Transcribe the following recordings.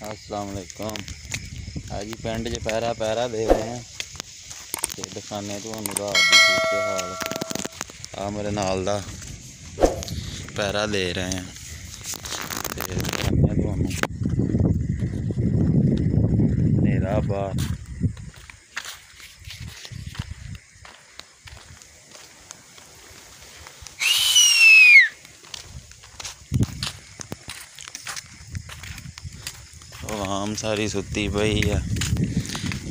ਅਸਲਾਮ ਅਲੈਕੁਮ ਅੱਜ ਪਿੰਡ 'ਚ ਪਹਿਰਾ ਪਹਿਰਾ ਦੇ ਰਹੇ ਆ ਤੇ ਦਿਖਾਣੇ ਤੁਹਾਨੂੰ ਰਾਤ ਦੀ ਸੂਰਤ ਹਾਲ ਆ ਮੇਰੇ ਨਾਲ ਦਾ ਪਹਿਰਾ ਦੇ ਰਹੇ ਆ ਤੇ ਦਿਖਾਣੇ ਤੁਹਾਨੂੰ ਹਨੇਰਾ ਬਾਹਰ ਉਹ ਆਮ ਸਾਰੀ ਸੁੱਤੀ ਪਈ ਆ।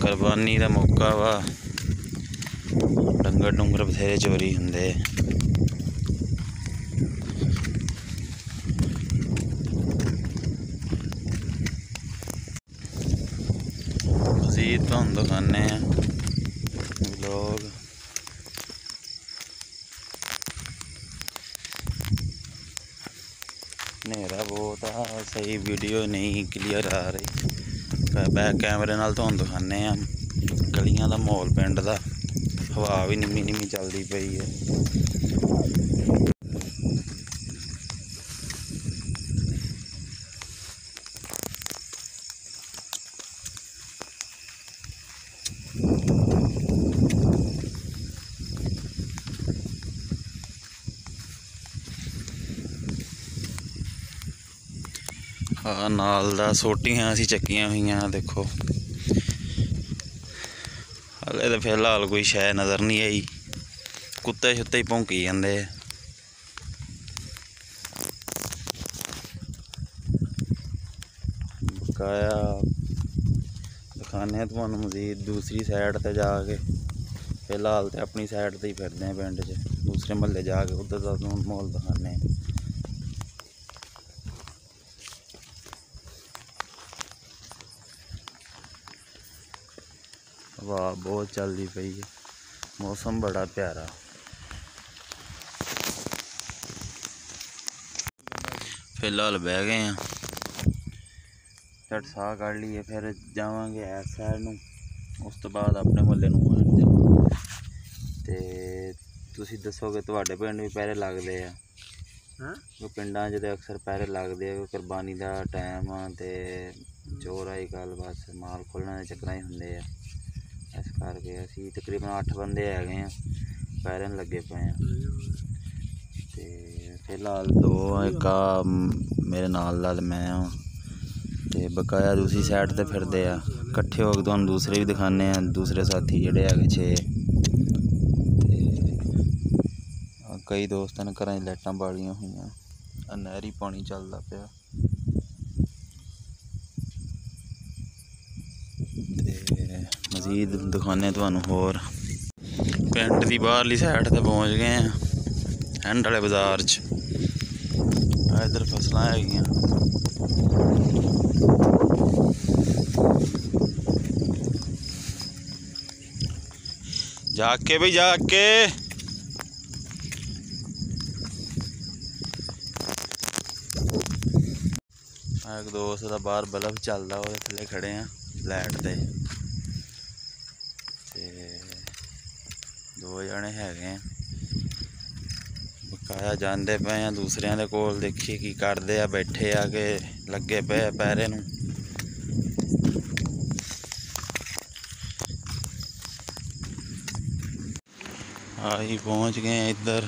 ਕੁਰਬਾਨੀ ਦਾ ਮੌਕਾ ਵਾ। ਡੰਗਰ ਡੁੰਗਰ ਬਥੇਰੇ ਚੋਰੀ ਹੁੰਦੇ ਮਜ਼ੀਦ ਤੁਹਾਨੂੰ ਦਿਖਾਉਂਦੇ ਆ। ਲੋਕ ਹਨੇਰਾ ਬਹੁਤ ਆ, ਸਹੀ ਵੀਡੀਓ ਨਹੀਂ ਕਲੀਅਰ ਆ ਰਹੀ। ਬੈਕ ਕੈਮਰੇ ਨਾਲ ਤੁਹਾਨੂੰ ਦਿਖਾਉਂਦੇ ਆ ਗਲੀਆਂ ਦਾ ਮਾਹੌਲ, ਪਿੰਡ ਦਾ। ਹਵਾ ਵੀ ਨਿੰਮੀ ਨਿੰਮੀ ਚੱਲਦੀ ਪਈ ਹੈ। ਆ ਨਾਲ ਦਾ ਸੋਟੀਆਂ ਅਸੀਂ ਚੱਕੀਆਂ ਹੋਈਆਂ, ਦੇਖੋ। ਹਲੇ ਤਾਂ ਫਿਲਹਾਲ ਕੋਈ ਸ਼ੈ ਨਜ਼ਰ ਨਹੀਂ ਆਈ। ਕੁੱਤੇ ਛੁੱਤੇ ਹੀ ਭੌਂਕੀ ਜਾਂਦੇ ਆ। ਬਕਾਇਆ ਦਿਖਾਣੇ ਤੁਹਾਨੂੰ ਮਜ਼ੀਦ ਦੂਸਰੀ ਸਾਈਡ ਤੇ ਜਾ ਕੇ। ਫਿਲਹਾਲ ਤੇ ਆਪਣੀ ਸਾਈਡ ਤੇ ਹੀ ਫਿਰਦੇ ਆ ਪਿੰਡ 'ਚ। ਦੂਸਰੇ ਮਹੱਲੇ ਜਾ ਕੇ ਉੱਧਰ ਦਾ ਤੁਹਾਨੂੰ ਮਾਹੌਲ ਦਿਖਾਣੇ ਆ ਹਵਾ ਬਹੁਤ ਚੱਲਦੀ ਪਈ ਹੈ। ਮੌਸਮ ਬੜਾ ਪਿਆਰਾ। ਫਿਲਹਾਲ ਬਹਿ ਗਏ ਆ ਝਟ ਸਾਹ ਕੱਢ ਲਈਏ ਫਿਰ ਜਾਵਾਂਗੇ ਐਸ ਸਾਈਡ ਨੂੰ। ਉਸ ਤੋਂ ਬਾਅਦ ਆਪਣੇ ਮੁਹੱਲੇ ਨੂੰ ਆਣ ਜਾਵਾਂਗੇ ਤੇ ਤੁਸੀਂ ਦੱਸੋਗੇ ਤੁਹਾਡੇ ਪਿੰਡ ਵੀ ਪਹਿਰੇ ਲੱਗਦੇ ਆ? ਹਾਂ? ਉਹ ਪਿੰਡਾਂ 'ਚ ਤੇ ਅਕਸਰ ਪਹਿਰੇ ਲੱਗਦੇ ਆ ਕੁਰਬਾਨੀ ਦਾ ਟਾਈਮ ਆ ਤੇ ਚੋਰ ਆਈ ਗੱਲ ਬਸ ਮਾਲ ਖੋਲ੍ਹਣ ਦੇ ਚੱਕਰਾਂ ਹੀ ਹੁੰਦੇ ਆ। ਕਰਕੇ ਅਸੀਂ, ਤਕਰੀਬਨ 8 ਬੰਦੇ ਹੈਗੇ ਆ ਪੈਰਨ ਲੱਗੇ ਪਏ ਆ। ਤੇ ਫਿਲਹਾਲ ਦੋ, ਇੱਕ ਆ ਮੇਰੇ ਨਾਲ ਨਾਲ ਮੈਂ ਆ। ਤੇ ਬਕਾਇਆ ਦੂਸਰੀ ਸਾਈਡ ਤੇ ਫਿਰਦੇ ਆ। ਇਕੱਠੇ ਹੋ ਕੇ ਤੁਹਾਨੂੰ ਦੂਸਰੇ ਵੀ ਦਿਖਾਣੇ ਆ, ਦੂਸਰੇ ਸਾਥੀ ਜਿਹੜੇ ਹੈਗੇ ਛੇ। ਤੇ ਕਈ ਦੋਸਤਾਂ ਨੇ ਘਰਾਂ 'ਚ ਲਾਈਟਾਂ ਬਾਲੀਆਂ ਹੋਈਆਂ। ਨਹਿਰੀ ਪਾਣੀ ਚੱਲਦਾ ਪਿਆ ਤੇ ਮਜ਼ੀਦ ਦਿਖਾਣੇ ਤੁਹਾਨੂੰ ਹੋਰ। ਪਿੰਡ ਦੀ ਬਾਹਰਲੀ ਸਾਈਡ ਤੇ ਪਹੁੰਚ ਗਏ ਆ ਹੈਂਡ ਵਾਲੇ ਬਾਜ਼ਾਰ 'ਚ। ਆ ਇਧਰ ਫਸਲਾਂ ਹੈਗੀਆਂ। ਜਾ ਕੇ ਵੀ ਜਾ ਕੇ। ਇੱਕ ਦੋਸਤ ਦਾ ਬਾਹਰ ਬਲਬ ਚੱਲਦਾ, ਉਹਦੇ ਥੱਲੇ ਖੜੇ ਆ ਲਾਈਟ ਤੇ। ਦੋ ਜਣੇ ਹੈਗੇ ਆ ਬਕਾਇਆ ਜਾਂਦੇ ਪਏ ਆ ਦੂਸਰਿਆਂ ਦੇ ਕੋਲ ਦੇਖੀ ਕੀ ਕਰਦੇ ਆ ਬੈਠੇ ਆ ਕਿ ਲੱਗੇ ਪਏ ਆ ਪੈਰੇ ਨੂੰ ਆਹੀ ਪਹੁੰਚ ਗਏ ਆ ਇੱਧਰ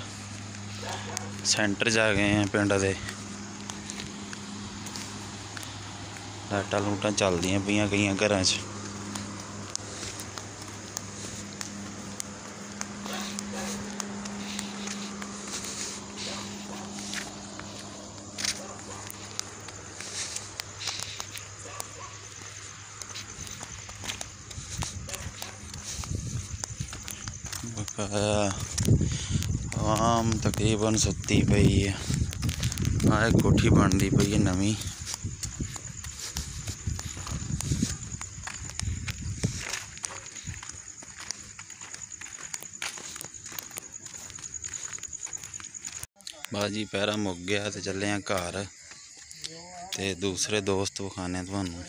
ਸੈਂਟਰ ਜਾ ਗਏ ਆ ਪਿੰਡ ਦੇ ਲਾਈਟਾਂ ਲੂਟਾਂ ਚੱਲਦੀਆਂ ਪਈਆਂ ਕਈਆਂ ਘਰਾਂ 'ਚ ਬਕਾਇਆ ਆਮ ਤਕਰੀਬਨ ਸੁੱਤੀ ਪਈ ਹੈ ਆਹ ਇੱਕ ਕੋਠੀ ਬਣਦੀ ਪਈ ਹੈ ਨਵੀਂ ਬਾਜੀ ਪਹਿਰਾ ਮੁੱਕ ਗਿਆ ਤੇ ਚੱਲੇ ਆ ਘਰ ਤੇ ਦੂਸਰੇ ਦੋਸਤ ਵਿਖਾਣੇ ਤੁਹਾਨੂੰ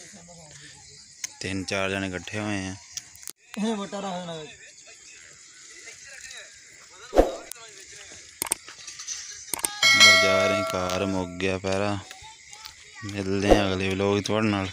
ਤਿੰਨ ਚਾਰ ਜਣੇ ਇਕੱਠੇ ਹੋਏ ਆ ਇਹ ਮੋਟਾ ਰਹਿਣਾ ਜਾ ਰਹੇ ਘਰ ਮੁੱਕ ਗਿਆ ਪਹਿਰਾ ਮਿਲਦੇ ਆ ਅਗਲੇ ਵਲੋਗ ਤੁਹਾਡੇ ਨਾਲ।